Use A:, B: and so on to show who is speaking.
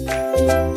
A: you